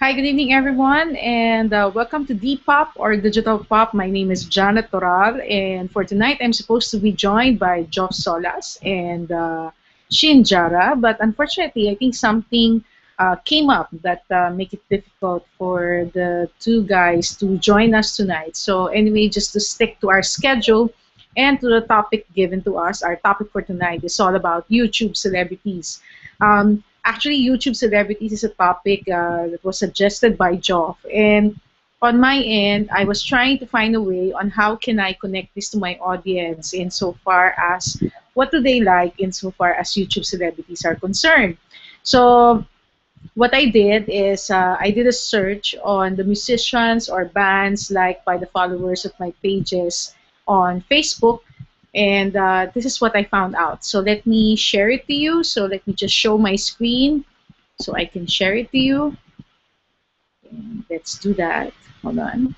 Hi, good evening, everyone, and uh, welcome to DPOP or Digital Pop. My name is Janette Toral, and for tonight, I'm supposed to be joined by Joff Solas and uh, Shin Jara, but unfortunately, I think something uh, came up that uh, make it difficult for the two guys to join us tonight. So anyway, just to stick to our schedule and to the topic given to us, our topic for tonight is all about YouTube celebrities. Um, actually YouTube celebrities is a topic uh, that was suggested by Joff. And on my end, I was trying to find a way on how can I connect this to my audience insofar as what do they like insofar as YouTube celebrities are concerned. So what I did is uh, I did a search on the musicians or bands liked by the followers of my pages on Facebook and uh, this is what I found out. So let me share it to you. So let me just show my screen so I can share it to you. Let's do that. Hold on.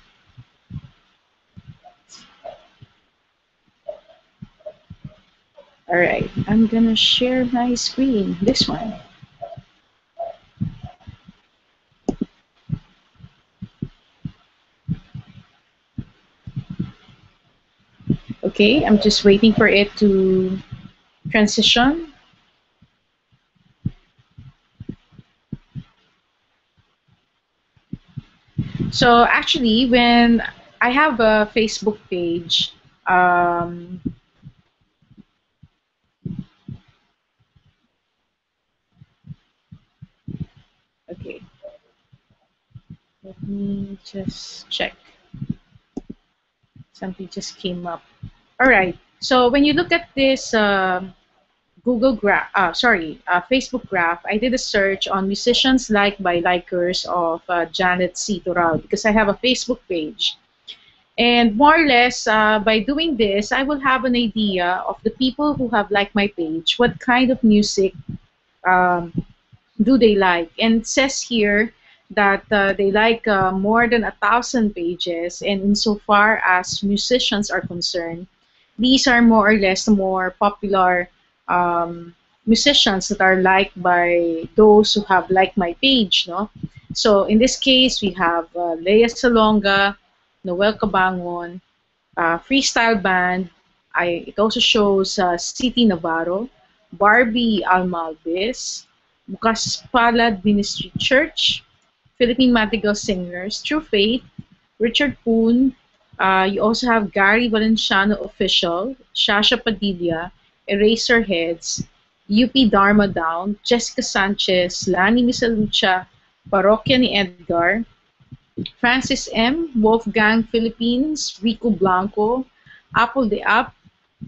All right, I'm gonna share my screen, this one. Okay, I'm just waiting for it to transition. So actually, when I have a Facebook page, um, okay, let me just check. Something just came up. All right. So when you look at this uh, Google graph, uh, sorry, uh, Facebook graph, I did a search on musicians liked by likers of uh, Janette C. Toral because I have a Facebook page. And more or less, uh, by doing this, I will have an idea of the people who have liked my page, what kind of music um, do they like. And it says here that uh, they like uh, more than a thousand pages, and insofar as musicians are concerned, these are more or less the more popular um, musicians that are liked by those who have liked my page, no? So in this case, we have uh, Lea Salonga, Noel Cabangon, uh, Freestyle Band. I, it also shows uh, City Navarro, Barbie Almalbis, Bukas Palad Ministry Church, Philippine Madrigal Singers, True Faith, Richard Poon, uh, you also have Gary Valenciano Official, Zsa Zsa Padilla, Eraserheads, UP Dharma Down, Jessica Sanchez, Lani Misalucha, Parokya ni Edgar, Francis M., Wolfgang Philippines, Rico Blanco, Apple de App,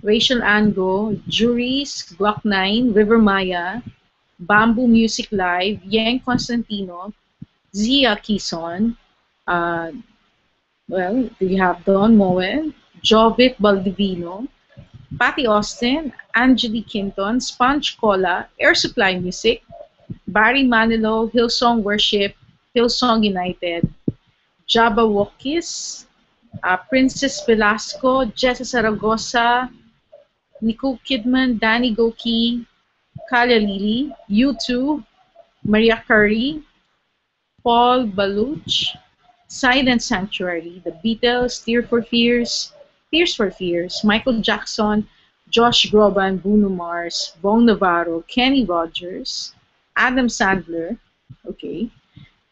Rachel Ango, Juris, Glock 9, River Maya, Bamboo Music Live, Yeng Constantino, Zia Quizon, uh, well, we have Don Moen, Jovit Baldivino, Patti Austin, Angeline Quinto, Sponge Cola, Air Supply Music, Barry Manilow, Hillsong Worship, Hillsong United, Jabbawockeez, uh, Princess Velasco, Jessa Zaragoza, Nicole Kidman, Danny Goki, Kalia Lili, U2, Mariah Carey, Paul Baluch, Silent Sanctuary, The Beatles, Tear for Fears, Tears for Fears, Michael Jackson, Josh Groban, Bruno Mars, Bong Navarro, Kenny Rogers, Adam Sandler, okay,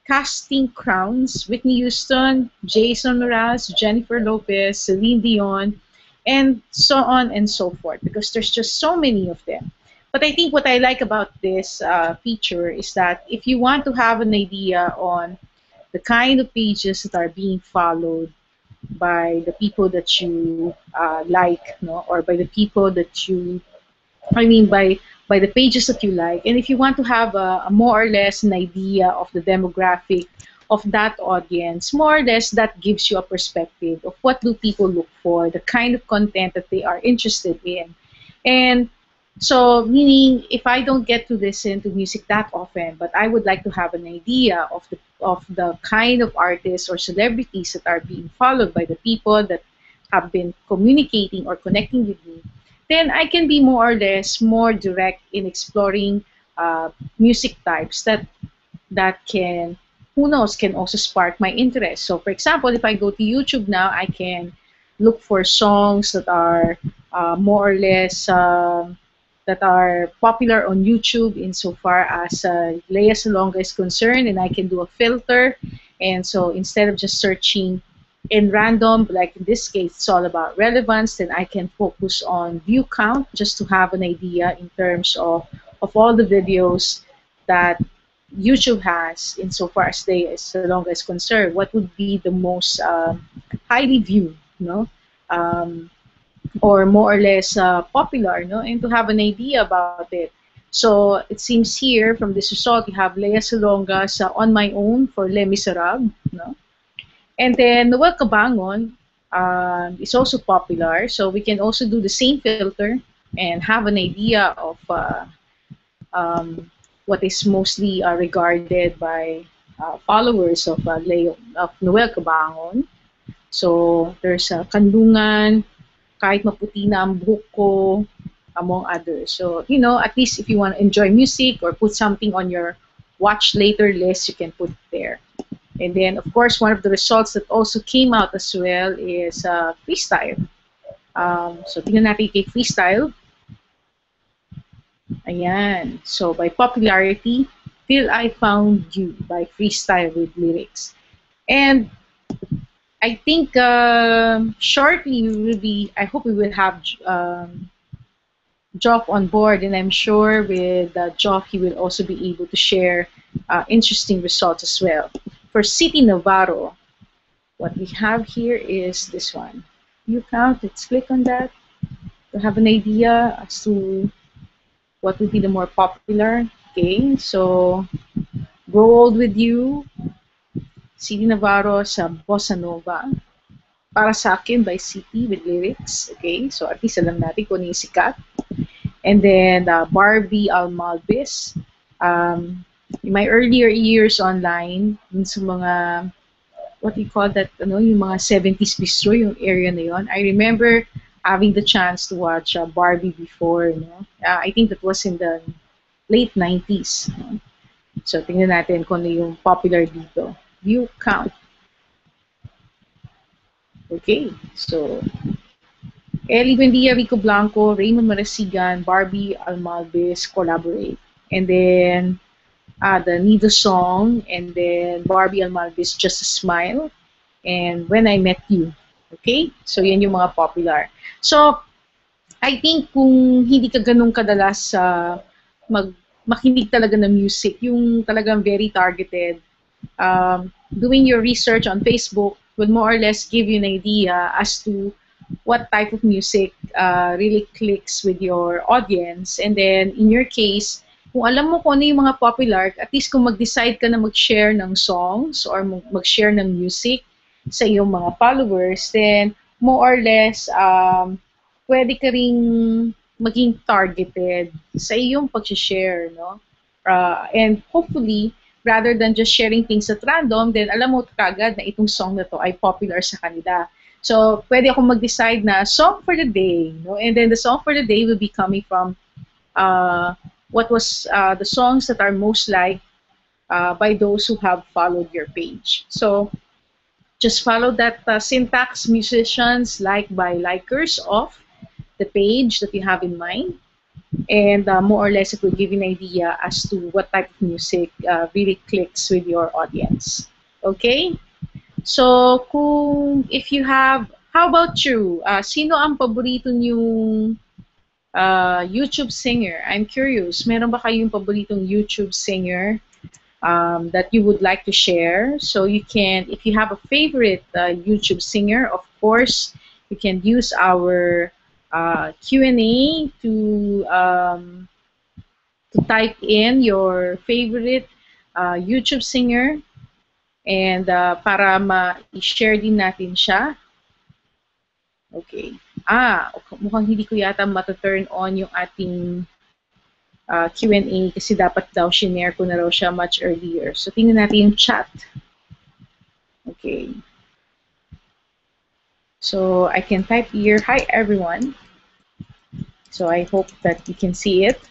Casting Crowns, Whitney Houston, Jason Mraz, Jennifer Lopez, Celine Dion, and so on and so forth because there's just so many of them. But I think what I like about this uh, feature is that if you want to have an idea on the kind of pages that are being followed by the people that you uh, like, no, or by the people that you, I mean, by by the pages that you like. And if you want to have a, a more or less an idea of the demographic of that audience, more or less that gives you a perspective of what do people look for, the kind of content that they are interested in. And so, meaning if I don't get to listen to music that often, but I would like to have an idea of the of the kind of artists or celebrities that are being followed by the people that have been communicating or connecting with me, then I can be more or less more direct in exploring uh, music types that that can who knows, can also spark my interest. So, for example, if I go to YouTube now, I can look for songs that are uh, more or less uh, that are popular on YouTube insofar as uh, Salonga is concerned, and I can do a filter. And so instead of just searching in random, like in this case, it's all about relevance, then I can focus on view count just to have an idea in terms of, of all the videos that YouTube has insofar as Lea Salonga is concerned. What would be the most uh, highly viewed, you know? Um, or more or less uh, popular, no? and to have an idea about it. So it seems here from this result, you have Lea Salonga's uh, On My Own for Les Miserables, no? and then Noel Cabangon uh, is also popular, so we can also do the same filter and have an idea of uh, um, what is mostly uh, regarded by uh, followers of uh, Leo, of Noel Cabangon. So there's uh, Kanlungan, kahit maputi na ang buhok ko, among others. So, you know, at least if you want to enjoy music or put something on your watch later list, you can put there. And then, of course, one of the results that also came out as well is uh, freestyle. Um, so, tingnan natin kay freestyle. Ayan. So, by popularity, Till I Found You by Freestyle with lyrics. And I think uh, shortly we will be. I hope we will have um, Joff on board, and I'm sure with uh, Joff he will also be able to share uh, interesting results as well. For Sitti Navarro, what we have here is this one. You count. Let's click on that to have an idea as to what would be the more popular. Okay, so go old with you City Navarro sa Bossa Nova. Para sa akin, by City with lyrics. Okay, so at least alam natin kung ano yung sikat. And then uh, Barbie Almalbis. Um, in my earlier years online, dun sa mga, what you call that, ano, yung mga 70s bistro, yung area na yon. I remember having the chance to watch uh, Barbie before. You know? uh, I think that was in the late 90s. So, tingnan natin kung ano yung popular dito view count. Okay, so Ellie Buendia, Rico Blanco, Raymond Marasigan, Barbie Almalbis collaborate. And then uh, the Nido song, and then Barbie Almalbis, Just a Smile, and When I Met You. Okay? So, yan yung mga popular. So, I think kung hindi ka ganun kadalas uh, mag makinig talaga ng music, yung talagang very targeted, um, doing your research on Facebook would more or less give you an idea as to what type of music uh, really clicks with your audience. And then, in your case, kung alam mo kung ano yung mga popular, at least kung mag-decide ka na mag-share ng songs or mag-share ng music sa iyong mga followers, then more or less, um, pwede ka ring maging targeted sa iyong pag-share, no? Uh, and hopefully, rather than just sharing things at random, then alam mo kagad na itong song na to ay popular sa kanila. So, pwede akong mag-decide na song for the day, no? And then the song for the day will be coming from uh, what was uh, the songs that are most liked uh, by those who have followed your page. So, just follow that uh, syntax musicians like by likers of the page that you have in mind and uh, more or less it will give you an idea as to what type of music uh, really clicks with your audience. Okay? So, kung, if you have, how about you? Uh, sino ang paborito niyong uh, YouTube singer? I'm curious, meron ba kayong paboritong YouTube singer um, that you would like to share? So you can, if you have a favorite uh, YouTube singer, of course, you can use our uh, Q&A to um, to type in your favorite uh, YouTube singer and uh, para ma-share din natin siya. Okay. Ah, mukhang hindi ko yata mata-turn on yung ating uh, Q&A kasi dapat daw shinare ko na raw siya much earlier. So, tingnan natin yung chat. Okay. So, I can type here, Hi everyone. So I hope that you can see it.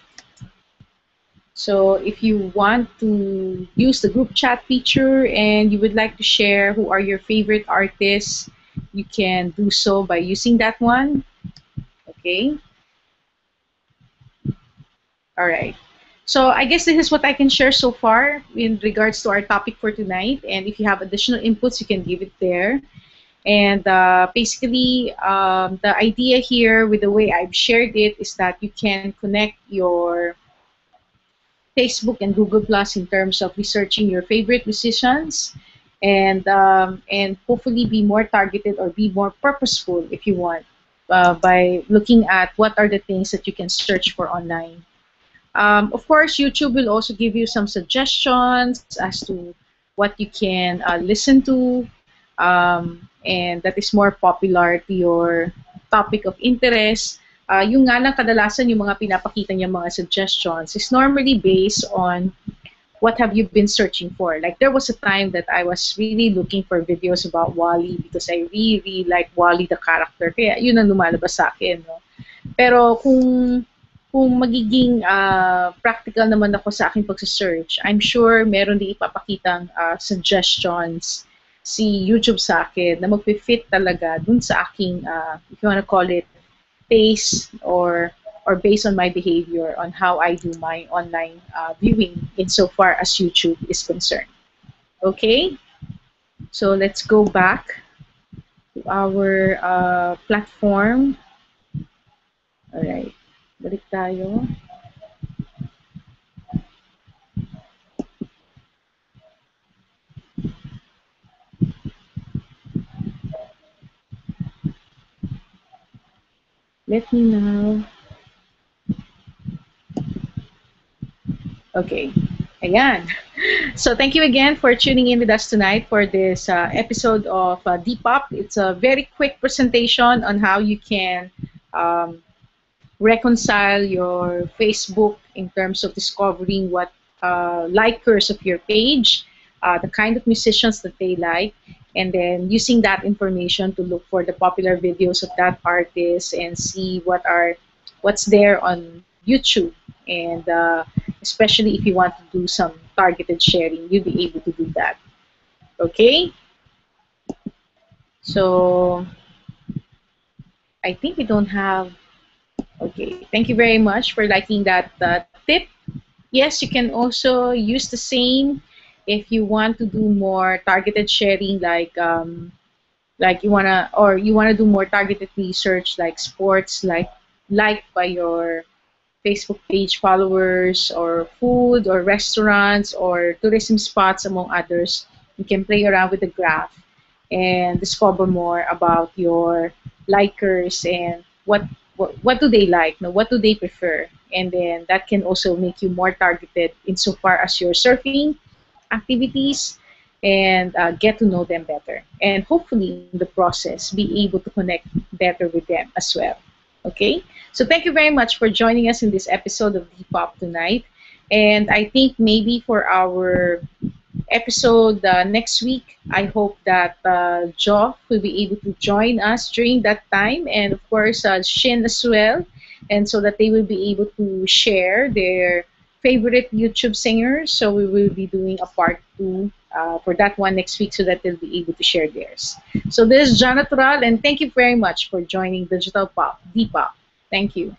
So if you want to use the group chat feature and you would like to share who are your favorite artists, you can do so by using that one. Okay. All right. So I guess this is what I can share so far in regards to our topic for tonight. And if you have additional inputs, you can give it there. And uh, basically, um, the idea here with the way I've shared it is that you can connect your Facebook and Google Plus in terms of researching your favorite musicians and um, and hopefully be more targeted or be more purposeful if you want uh, by looking at what are the things that you can search for online. Um, of course, YouTube will also give you some suggestions as to what you can uh, listen to um, and that is more popular to your topic of interest. Uh, yung nga lang kadalasan yung mga pinapakita niya mga suggestions is normally based on what have you been searching for. Like there was a time that I was really looking for videos about Wally because I really, really like Wally the character. Kaya yun ang lumalabas sa akin. No? Pero kung kung magiging uh, practical naman ako sa aking pagsa-search, I'm sure meron din ipapakitang uh, suggestions si YouTube sa akin na magpi-fit talaga dun sa aking, uh, if you wanna call it, pace or or based on my behavior on how I do my online uh, viewing insofar as YouTube is concerned. Okay? So let's go back to our uh, platform. All right. Balik tayo. Let me know. Okay. Ayan. So thank you again for tuning in with us tonight for this uh, episode of uh, DPOP. It's a very quick presentation on how you can um, reconcile your Facebook in terms of discovering what uh, likers of your page, uh, the kind of musicians that they like, and then using that information to look for the popular videos of that artist and see what are what's there on YouTube. And uh, especially if you want to do some targeted sharing, you'll be able to do that. Okay? So I think we don't have Okay, thank you very much for liking that uh, tip. Yes, you can also use the same if you want to do more targeted sharing, like um, like you wanna or you wanna do more targeted research, like sports, like like by your Facebook page followers, or food, or restaurants, or tourism spots, among others. You can play around with the graph and discover more about your likers and what what, what do they like, no? what do they prefer, and then that can also make you more targeted insofar as you're surfing activities and uh, get to know them better. And hopefully, in the process, be able to connect better with them as well. Okay? So, thank you very much for joining us in this episode of DPOP tonight. And I think maybe for our episode uh, next week. I hope that uh, Joe will be able to join us during that time, and of course uh, Shin as well, and so that they will be able to share their favorite YouTube singers. So we will be doing a part two uh, for that one next week, so that they'll be able to share theirs. So this is Jonathan, and thank you very much for joining Digital Pop, DPOP. Thank you.